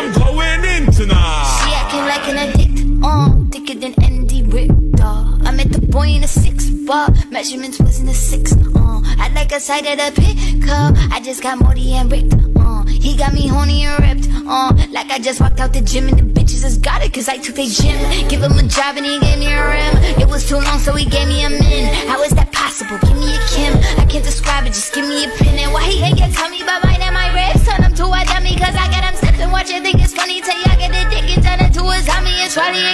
I'm going in tonight. She acting like an addict, uh, thicker than Andy Richter. I met the boy in a six bar, measurements was in a six, uh. I like a side of the pickup, I just got Morty and Rick, uh. He got me horny and ripped, uh, like I just walked out the gym and the bitches just got it cause I took their gym. Give him a job and he gave me a rim. It was too long so he gave me a min. How is that possible? Give me a Kim. I can't describe it, just give me a pin. And why he it, think it's funny till y'all get and turn into a zombie. It's Riley